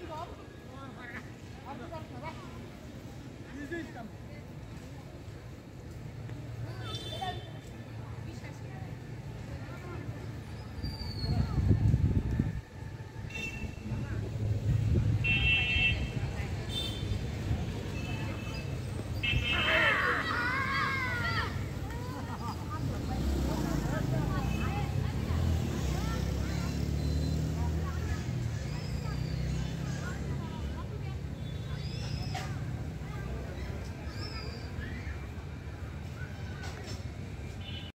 involved?